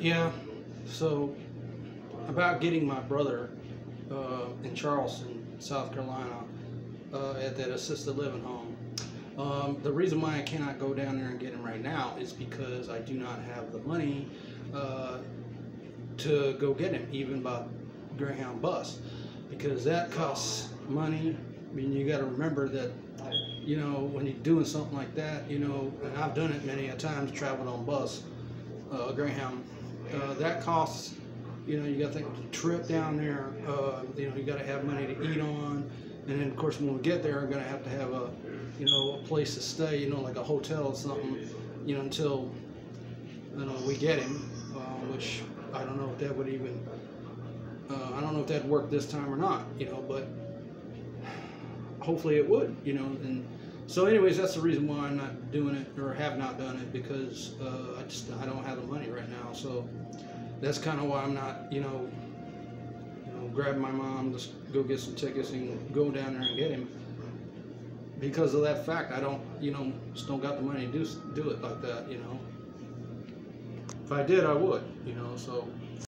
Yeah. So about getting my brother uh, in Charleston, South Carolina, uh, at that assisted living home. Um, the reason why I cannot go down there and get him right now is because I do not have the money uh, to go get him, even by Greyhound bus, because that costs money. I mean, you got to remember that, you know, when you're doing something like that, you know, and I've done it many a times, traveling on bus, uh, Greyhound, uh, that costs. You know, you got the trip down there. Uh, you know, you got to have money to eat on, and then of course when we get there, we're gonna have to have a, you know, a place to stay. You know, like a hotel or something. You know, until you know we get him, uh, which I don't know if that would even. Uh, I don't know if that'd work this time or not. You know, but hopefully it would. You know, and so anyways, that's the reason why I'm not doing it or have not done it because uh, I just I don't have the money right now. So that's kind of why I'm not. You know, you know, grabbing my mom to go get some tickets and go down there and get him. Because of that fact, I don't, you know, just don't got the money to do do it like that, you know. If I did, I would, you know. So